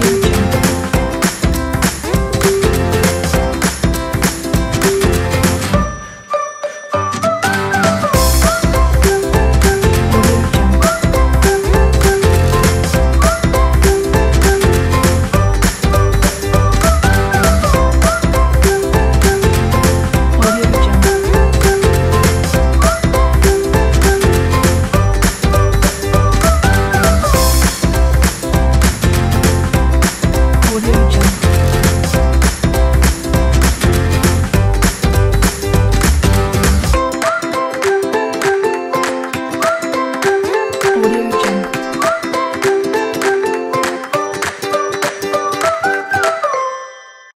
with